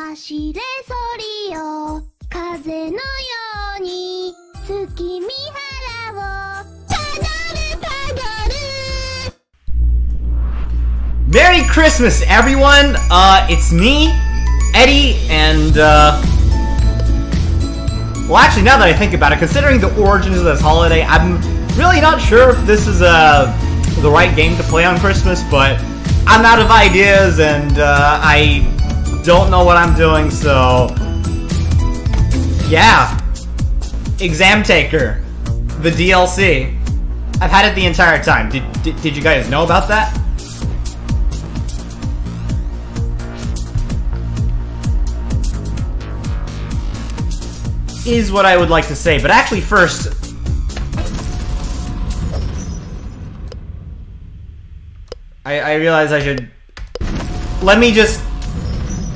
走れそりよ風のように月見原をパドルパドル Merry Christmas, everyone! Uh, it's me, Eddie, and, uh... Well, actually, now that I think about it, considering the origins of this holiday, I'm really not sure if this is, uh, the right game to play on Christmas, but I'm out of ideas, and, uh, I don't know what I'm doing, so... Yeah. Exam Taker. The DLC. I've had it the entire time. Did, did, did you guys know about that? is what I would like to say. But actually, first, I, I realize I should. Let me just.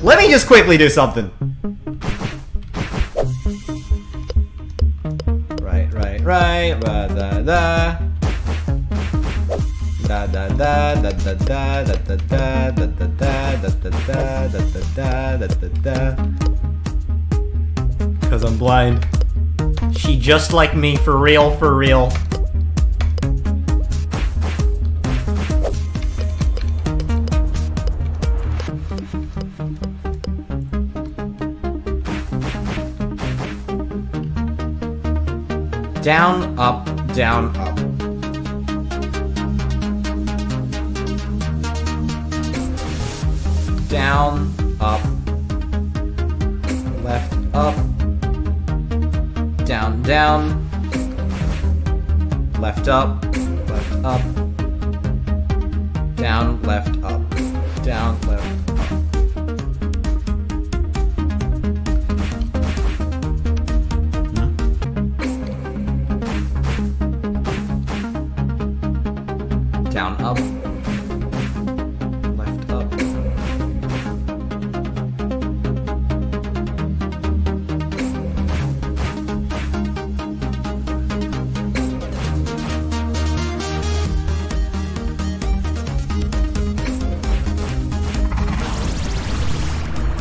Let me just quickly do something. Right, right, right. Ra, da, da. Da da da da da da da da da da da da da da da da da da da because I'm blind. She just like me, for real, for real. Down, up, down, up. Down, up, left, up, down, down, left up, left up,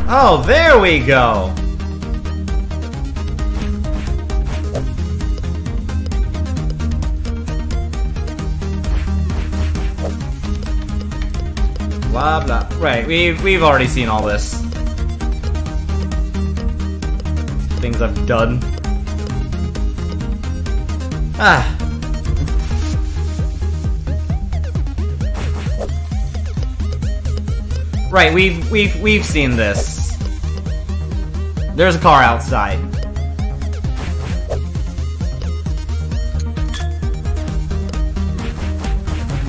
Oh, there we go! Blah blah. Right, we've we've already seen all this. Things I've done. Ah. Right, we've we've we've seen this. There's a car outside.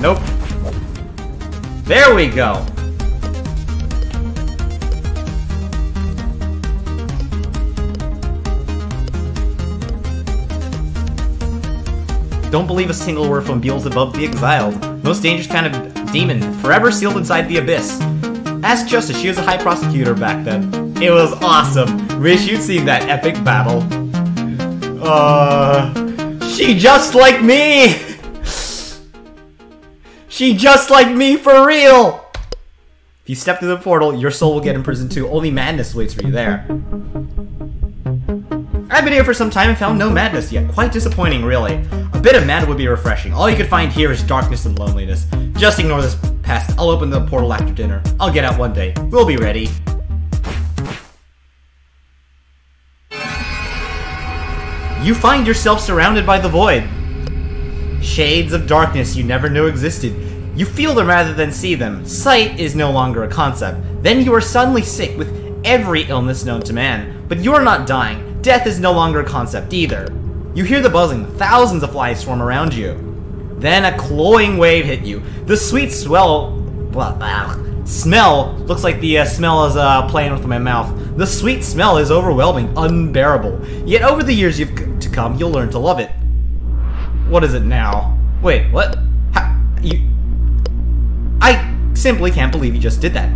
Nope. There we go. Don't believe a single word from Beelzebub the Exiled. Most dangerous kind of demon, forever sealed inside the abyss. Ask Justice, she was a high prosecutor back then. It was awesome. Wish you'd seen that epic battle. Uh, she just like me! She just like me for real! If you step through the portal, your soul will get imprisoned too. Only madness waits for you there. I've been here for some time and found no madness yet. Quite disappointing, really. A bit of madness would be refreshing. All you could find here is darkness and loneliness. Just ignore this pest. I'll open the portal after dinner. I'll get out one day. We'll be ready. You find yourself surrounded by the void. Shades of darkness you never knew existed. You feel them rather than see them. Sight is no longer a concept. Then you are suddenly sick with every illness known to man. But you are not dying. Death is no longer a concept either. You hear the buzzing. Thousands of flies swarm around you. Then a cloying wave hit you. The sweet swell... Blah, blah, smell looks like the uh, smell is uh, playing with my mouth. The sweet smell is overwhelming, unbearable. Yet over the years you've you'll learn to love it. What is it now? Wait, what? How, you... I simply can't believe you just did that.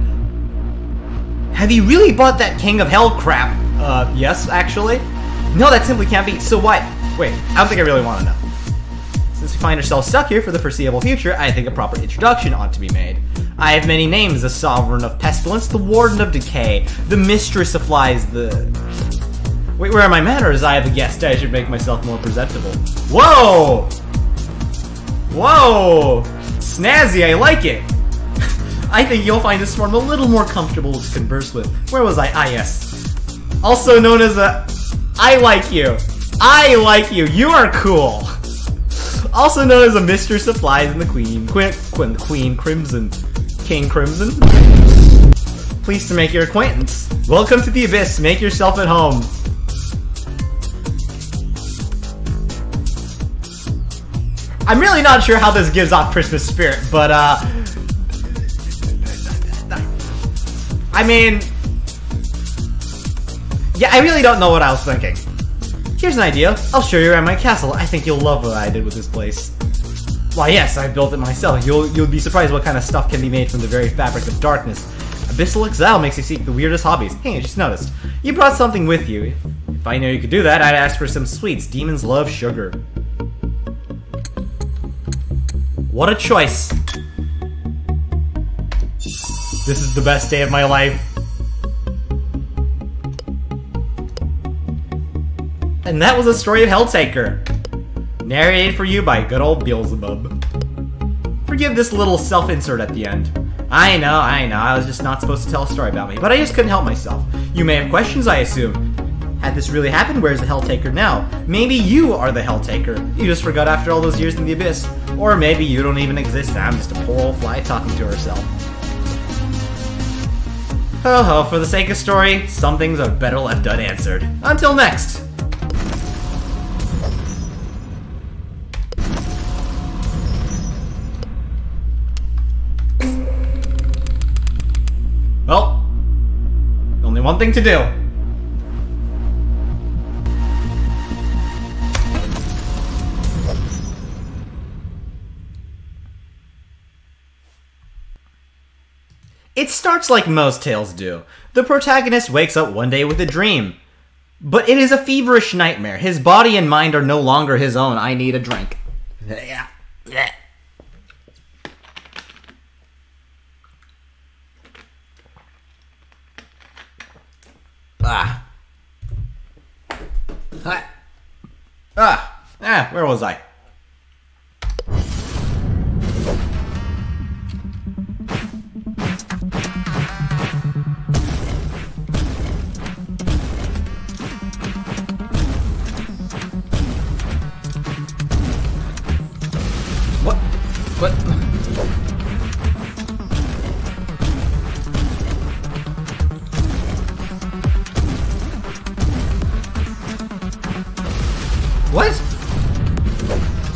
Have you really bought that King of Hell crap? Uh, yes, actually. No, that simply can't be. So what? Wait, I don't think I really want to know. Since we find ourselves stuck here for the foreseeable future, I think a proper introduction ought to be made. I have many names, the Sovereign of Pestilence, the Warden of Decay, the Mistress of Flies, the... Wait, where are my manners? I have a guest. I should make myself more presentable. Whoa! Whoa! Snazzy, I like it! I think you'll find this form a little more comfortable to converse with. Where was I? Ah, yes. Also known as a... I like you. I like you. You are cool. Also known as a Mistress of Flies and the Queen. Queen, Queen, Queen Crimson. King Crimson. Pleased to make your acquaintance. Welcome to the Abyss. Make yourself at home. I'm really not sure how this gives off Christmas spirit, but uh... I mean... Yeah, I really don't know what I was thinking. Here's an idea. I'll show you around my castle. I think you'll love what I did with this place. Why, yes, I built it myself. You'll you'll be surprised what kind of stuff can be made from the very fabric of darkness. Abyssal Exile makes you seek the weirdest hobbies. Hey, I just noticed. You brought something with you. If I knew you could do that, I'd ask for some sweets. Demons love sugar. What a choice. This is the best day of my life. And that was a story of Helltaker. Narrated for you by good old Beelzebub. Forgive this little self-insert at the end. I know, I know, I was just not supposed to tell a story about me, but I just couldn't help myself. You may have questions, I assume. Had this really happened, where's the Helltaker now? Maybe you are the Helltaker. You just forgot after all those years in the Abyss. Or maybe you don't even exist I'm just a poor old fly talking to herself. Oh ho, for the sake of story, some things are better left unanswered. Until next! Well, only one thing to do. Starts like most tales do. The protagonist wakes up one day with a dream. But it is a feverish nightmare. His body and mind are no longer his own. I need a drink. Yeah. Yeah. Ah. Ah. Ah, where was I? What? What?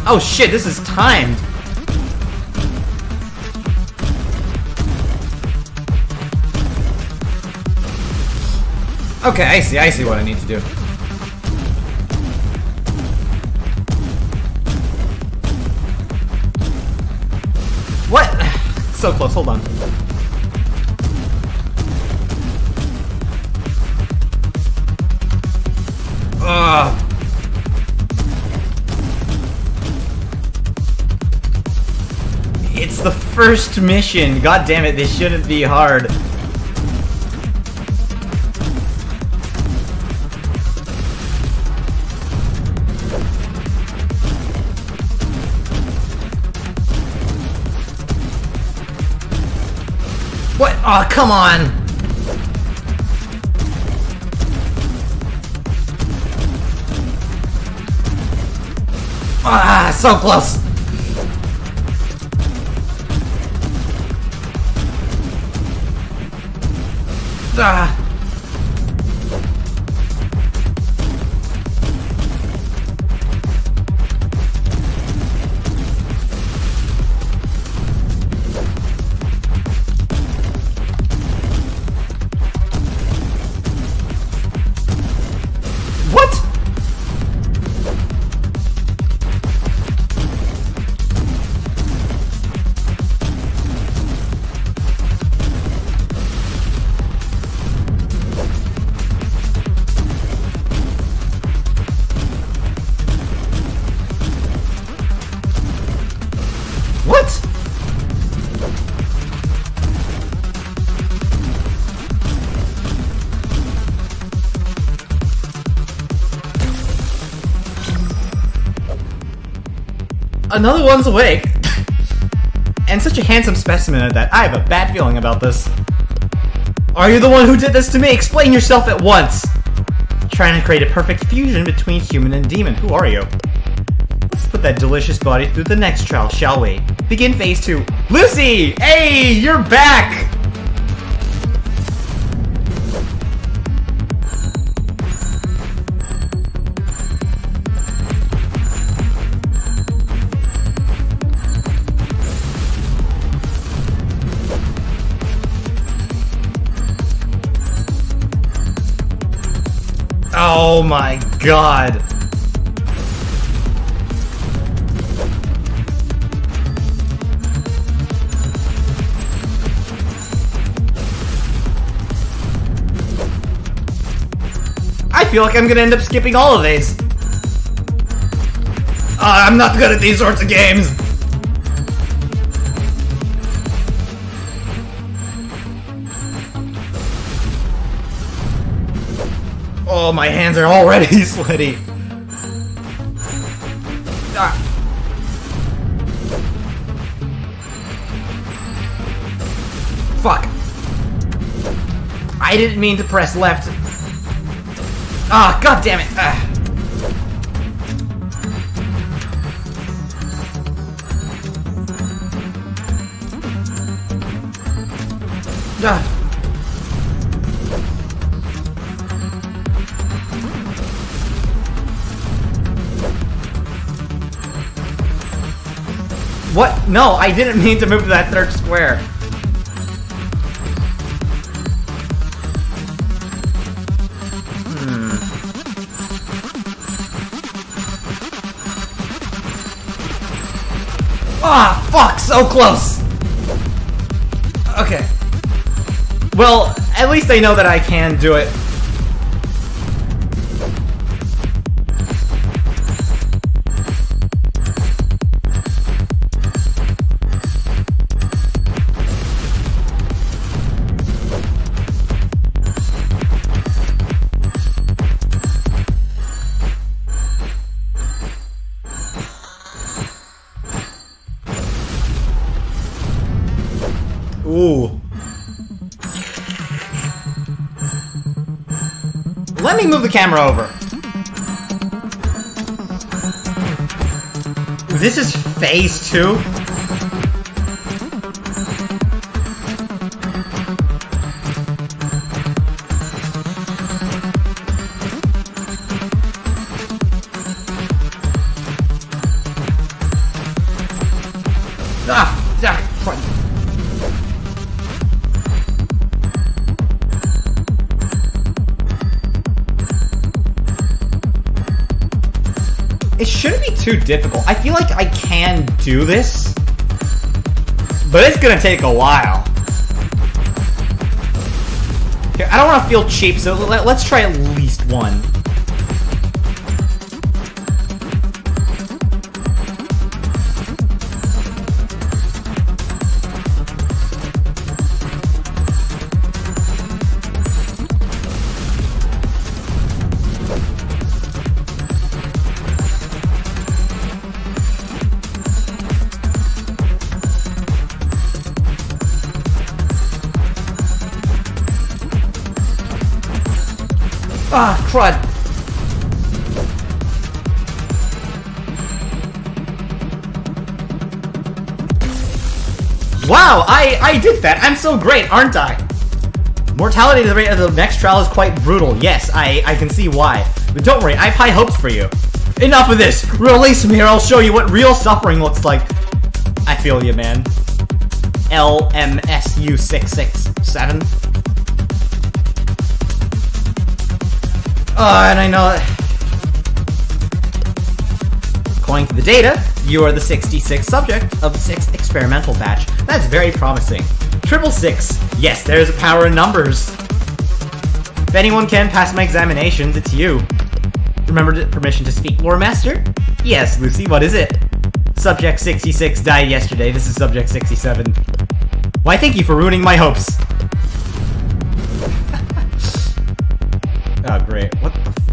Oh shit, this is timed. Okay, I see, I see what I need to do. So close, hold on. Ugh. It's the first mission. God damn it, this shouldn't be hard. Oh, come on. Ah, so close. Another one's awake. and such a handsome specimen at that. I have a bad feeling about this. Are you the one who did this to me? Explain yourself at once! Trying to create a perfect fusion between human and demon. Who are you? Let's put that delicious body through the next trial, shall we? Begin phase two. Lucy! Hey, you're back! Oh my god. I feel like I'm gonna end up skipping all of these. Uh, I'm not good at these sorts of games. Oh, my hands are already sweaty. Ah. Fuck. I didn't mean to press left. Ah, god damn it. Ah. No, I didn't mean to move to that third square. Hmm. Ah, fuck, so close! Okay. Well, at least I know that I can do it. Camera over. This is phase two? Shouldn't be too difficult. I feel like I can do this, but it's gonna take a while. Okay, I don't want to feel cheap, so let's try at least one. Crud. Wow, I, I did that. I'm so great, aren't I? Mortality rate of the next trial is quite brutal. Yes, I, I can see why. But don't worry, I have high hopes for you. Enough of this! Release me or I'll show you what real suffering looks like. I feel you, man. LMSU667. Oh, and I know that. According to the data, you are the 66th subject of the 6th experimental batch. That's very promising. Triple six. Yes, there's a power in numbers. If anyone can pass my examinations, it's you. Remember permission to speak, Lore Master? Yes, Lucy, what is it? Subject 66 died yesterday. This is Subject 67. Why, thank you for ruining my hopes. Oh, great. What the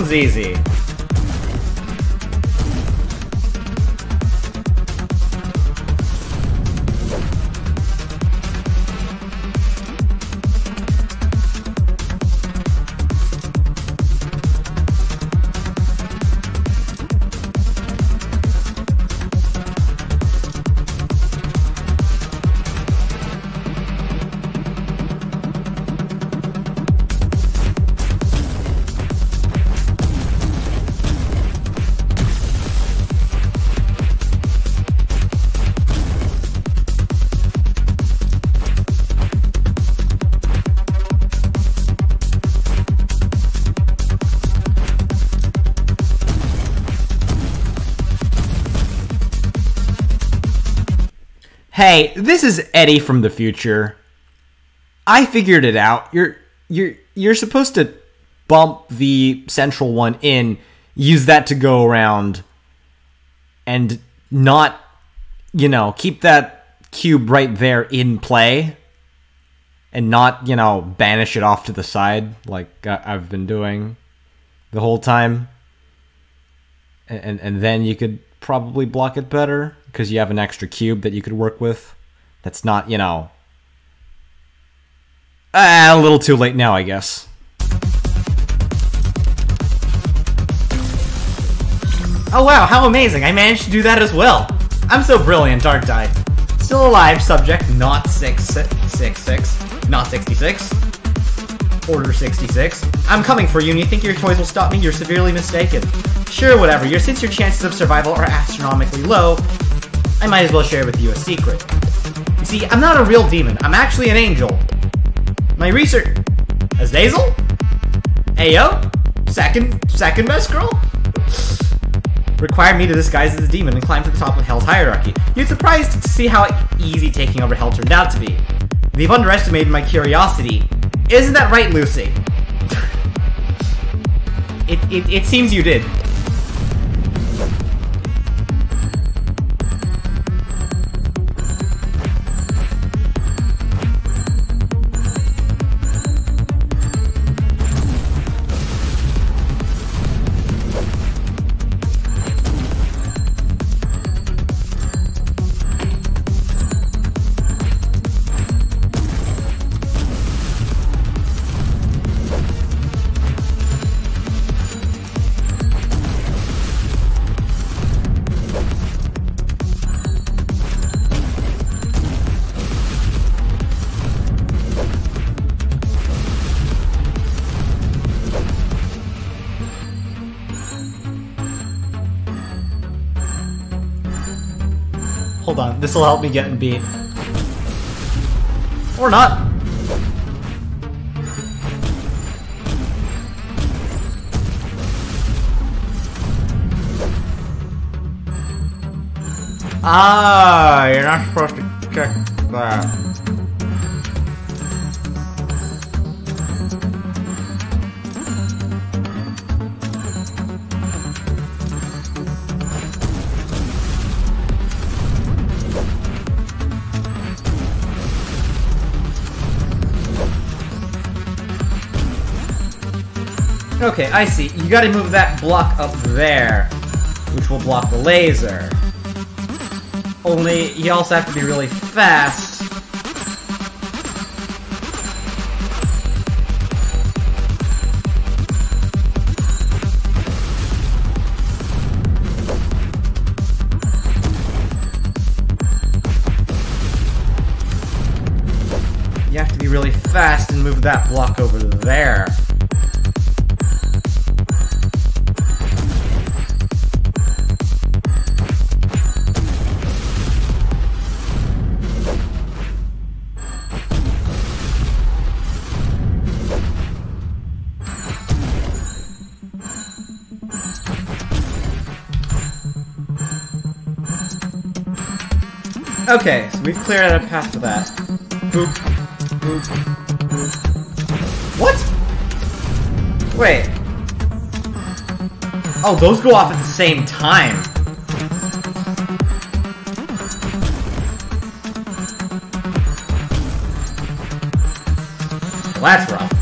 One's easy. Hey, this is Eddie from the future. I figured it out. You're you're you're supposed to bump the central one in, use that to go around and not you know, keep that cube right there in play and not, you know, banish it off to the side like I- I've been doing the whole time. And, and then you could probably block it better because you have an extra cube that you could work with. That's not, you know, ah, a little too late now, I guess. Oh wow, how amazing! I managed to do that as well. I'm so brilliant, aren't I? Still alive, subject not six six six, not sixty six. Order 66. I'm coming for you and you think your toys will stop me? You're severely mistaken. Sure, whatever. Your, since your chances of survival are astronomically low, I might as well share with you a secret. You see, I'm not a real demon. I'm actually an angel. My research... As Azazel? Ayo? Second, second best girl? Required me to disguise as a demon and climb to the top of Hell's hierarchy. You're surprised to see how easy taking over Hell turned out to be. They've underestimated my curiosity. Isn't that right, Lucy? it, it, it seems you did. Will help me get in beat. Or not. Ah, you're not supposed to check that. Okay, I see. You gotta move that block up there, which will block the laser. Only, you also have to be really fast. Okay, so we've cleared out a path for that. Boop. Boop. Boop. What? Wait. Oh, those go off at the same time. Well, that's rough.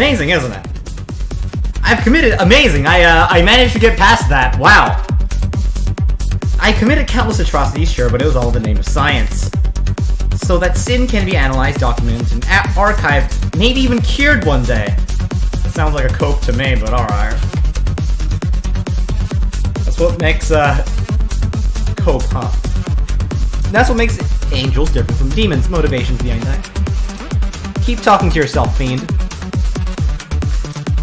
Amazing, isn't it? I've committed amazing. I uh, I managed to get past that. Wow. I committed countless atrocities, sure, but it was all in the name of science. So that sin can be analyzed, documented, and archived, maybe even cured one day. Sounds like a cope to me, but alright. That's what makes uh cope, huh? That's what makes angels different from demons. Motivations behind that. Keep talking to yourself, fiend.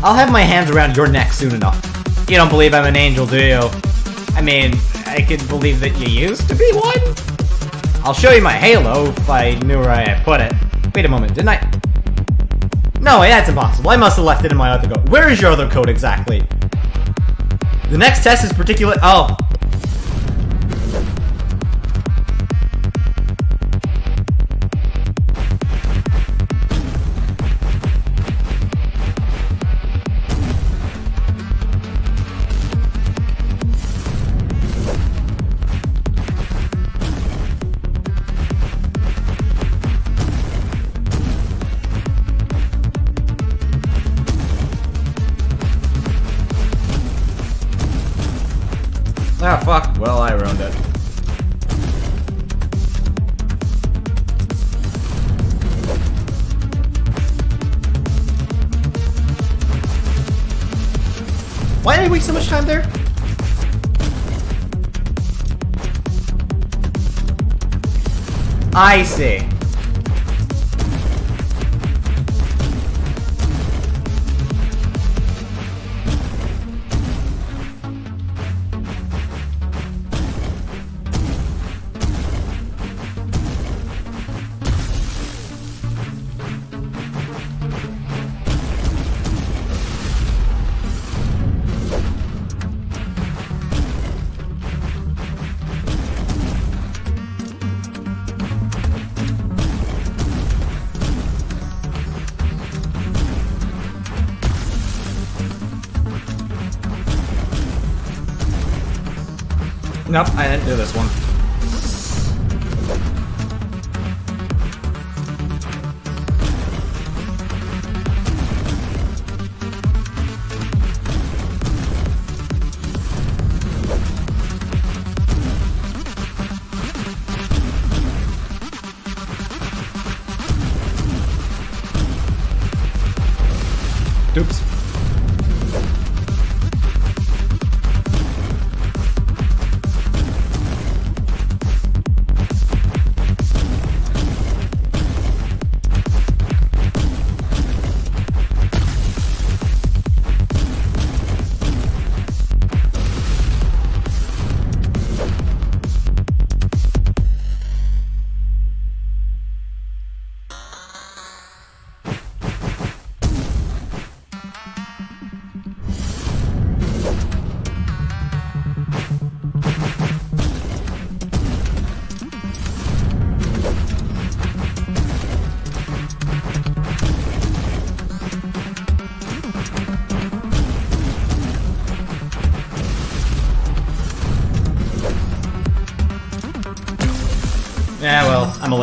I'll have my hands around your neck soon enough. You don't believe I'm an angel, do you? I mean, I could believe that you used to be one? I'll show you my halo if I knew where I had put it. Wait a moment, didn't I? No, that's impossible. I must have left it in my other coat. Where is your other coat exactly? The next test is particular- oh. I Nope, I didn't do this one.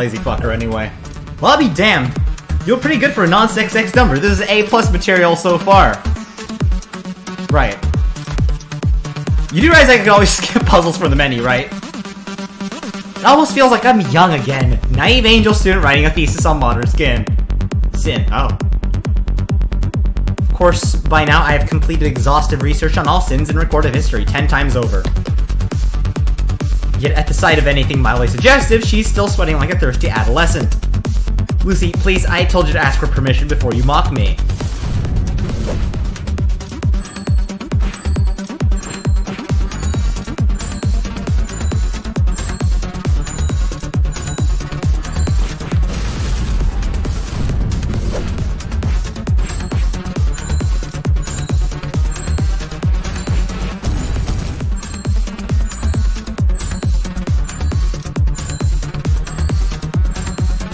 Lazy fucker anyway. Well, I'll be damned. You're pretty good for a non-6x number. This is A plus material so far. Right. You do realize I can always skip puzzles from the menu, right? It almost feels like I'm young again. Naive angel student writing a thesis on modern skin. Sin. Oh. Of course, by now I have completed exhaustive research on all sins in recorded history, ten times over. Yet at the sight of anything mildly suggestive, she's still sweating like a thirsty adolescent. Lucy, please, I told you to ask for permission before you mock me.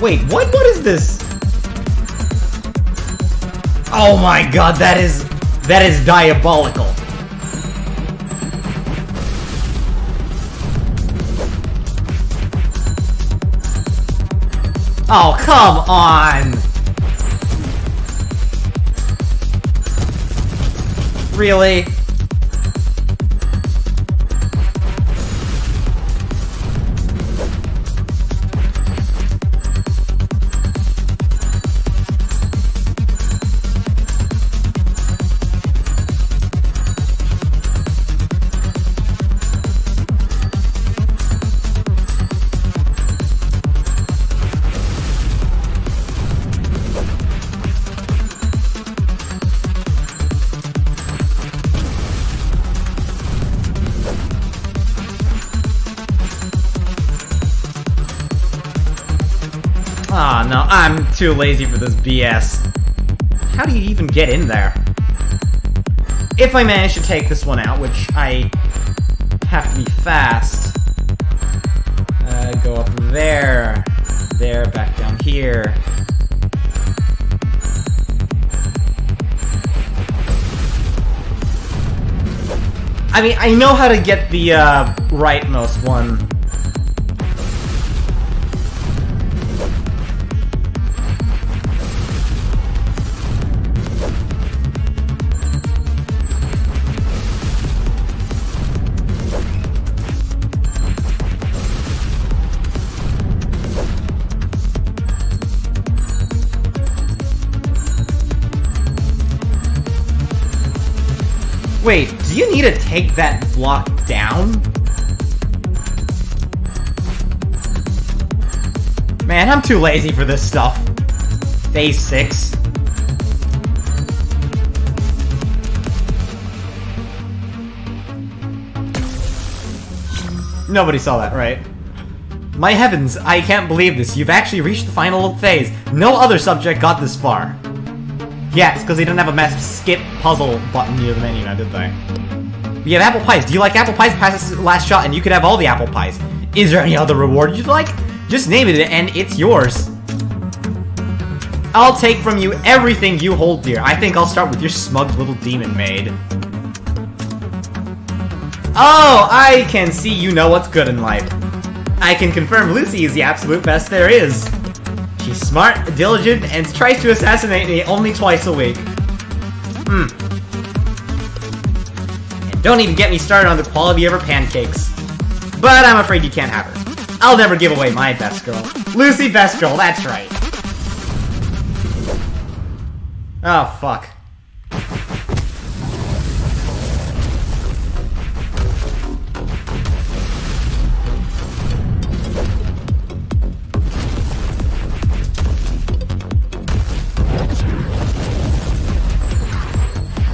Wait, what? What is this? Oh my god, that is... That is diabolical. Oh, come on! Really? Ah, no, I'm too lazy for this BS. How do you even get in there? If I manage to take this one out, which I have to be fast. Uh, go up there. There, back down here. I mean, I know how to get the uh, rightmost one. Do you need to take that block down? Man, I'm too lazy for this stuff. Phase 6. Nobody saw that, right? My heavens, I can't believe this. You've actually reached the final phase. No other subject got this far. Yes, because they didn't have a massive skip puzzle button near the menu now, did they? We have apple pies. Do you like apple pies? Pass this last shot and you could have all the apple pies. Is there any other reward you'd like? Just name it and it's yours. I'll take from you everything you hold dear. I think I'll start with your smug little demon maid. Oh, I can see you know what's good in life. I can confirm Lucy is the absolute best there is. She's smart, diligent, and tries to assassinate me only twice a week. Hmm. And don't even get me started on the quality of her pancakes. But I'm afraid you can't have her. I'll never give away my best girl. Lucy Best Girl, that's right. Oh, fuck.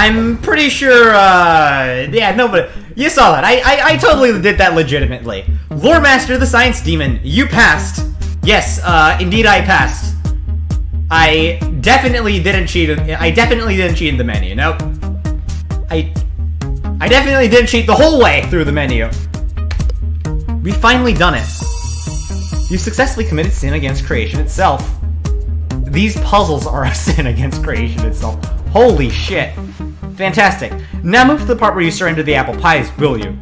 I'm pretty sure, uh, yeah, no, but you saw that. I, I, I totally did that legitimately. Lore Master the Science Demon, you passed. Yes, uh, indeed I passed. I definitely didn't cheat. I definitely didn't cheat in the menu. Nope. I, I definitely didn't cheat the whole way through the menu. We've finally done it. You've successfully committed sin against creation itself. These puzzles are a sin against creation itself. Holy shit. Fantastic. Now move to the part where you surrender the apple pies, will you?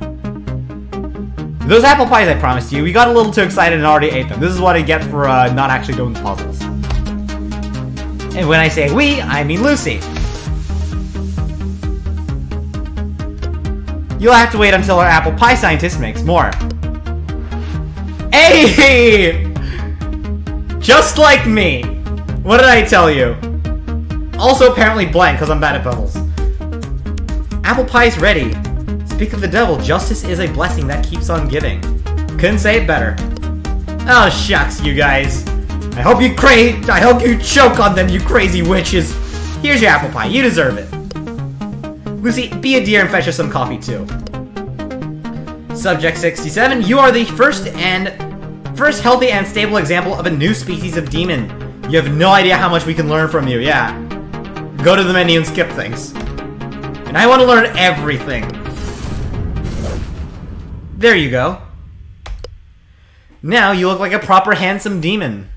Those apple pies I promised you, we got a little too excited and already ate them. This is what I get for uh, not actually doing the puzzles. And when I say we, I mean Lucy. You'll have to wait until our apple pie scientist makes more. Hey! Just like me. What did I tell you? Also apparently blank, because I'm bad at puzzles. Apple pie's ready. Speak of the devil, justice is a blessing that keeps on giving. Couldn't say it better. Oh shucks, you guys. I hope you cra- I hope you choke on them, you crazy witches. Here's your apple pie, you deserve it. Lucy, be a dear and fetch us some coffee too. Subject 67, you are the first and first healthy and stable example of a new species of demon. You have no idea how much we can learn from you, yeah. Go to the menu and skip things. And I want to learn everything. There you go. Now you look like a proper handsome demon.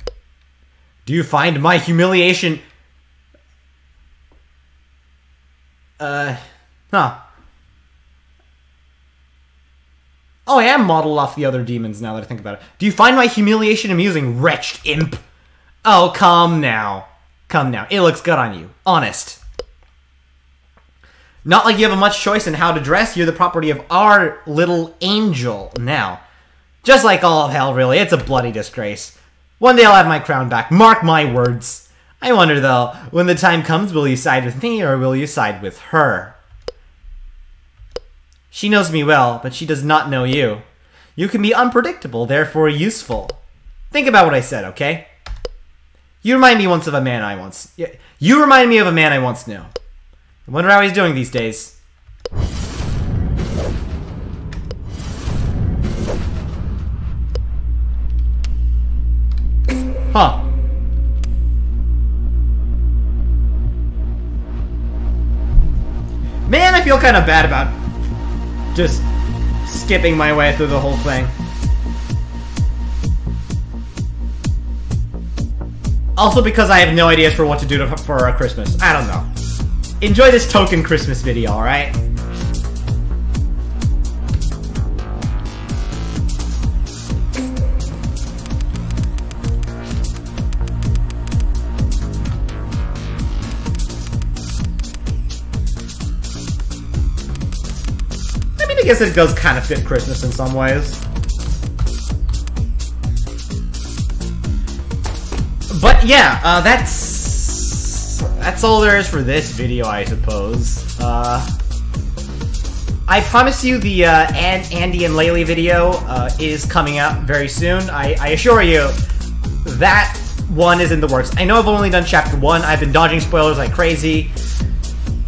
Do you find my humiliation... Uh... Huh. Oh, I am modeled off the other demons now that I think about it. Do you find my humiliation amusing, wretched imp? Oh, come now. Come now. It looks good on you. Honest. Not like you have a much choice in how to dress, you're the property of our little angel now. Just like all of hell, really, it's a bloody disgrace. One day I'll have my crown back, mark my words. I wonder, though, when the time comes, will you side with me or will you side with her? She knows me well, but she does not know you. You can be unpredictable, therefore useful. Think about what I said, okay? You remind me once of a man I once... You remind me of a man I once knew. I wonder how he's doing these days. Huh. Man, I feel kind of bad about just skipping my way through the whole thing. Also because I have no ideas for what to do to, for Christmas. I don't know. Enjoy this token Christmas video, alright? I mean, I guess it does kind of fit Christmas in some ways. But yeah, uh, that's that's all there is for this video, I suppose. Uh, I promise you the uh, Andy and Leyley video uh, is coming out very soon. I, I assure you, that one is in the works. I know I've only done chapter one. I've been dodging spoilers like crazy.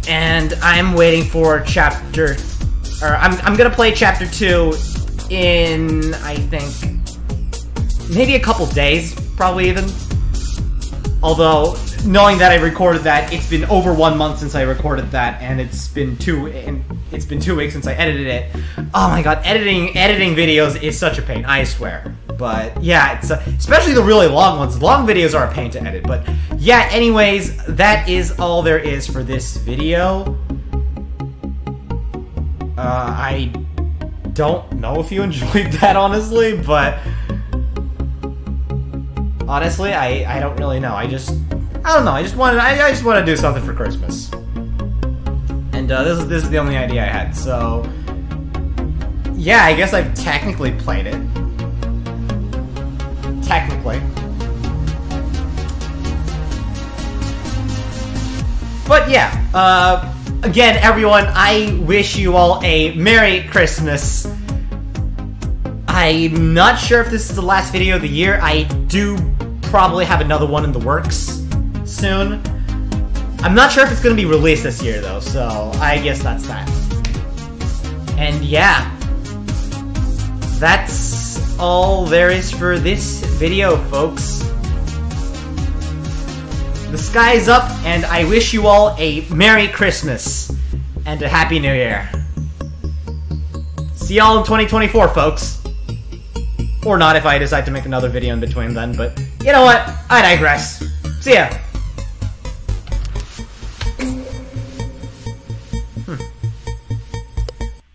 and I'm waiting for chapter, or I'm I'm gonna play chapter two in I think maybe a couple days, probably even. Although knowing that I recorded that, it's been over one month since I recorded that, and it's been two and it's been two weeks since I edited it. Oh my god, editing editing videos is such a pain. I swear. But yeah, it's uh, especially the really long ones. Long videos are a pain to edit. But yeah, anyways, that is all there is for this video. Uh, I don't know if you enjoyed that, honestly, but honestly, I, I don't really know. I just I don't know. I just wanted I, I just want to do something for Christmas, and uh, this is this is the only idea I had. So yeah, I guess I've technically played it. Technically. But yeah, uh, again, everyone, I wish you all a Merry Christmas. I'm not sure if this is the last video of the year. I do probably have another one in the works soon. I'm not sure if it's going to be released this year, though, so I guess that's that. And yeah, that's all there is for this video, folks. The sky's up, and I wish you all a Merry Christmas and a Happy New Year. See y'all in 2024, folks. Or not if I decide to make another video in between then, but you know what? I digress. See ya.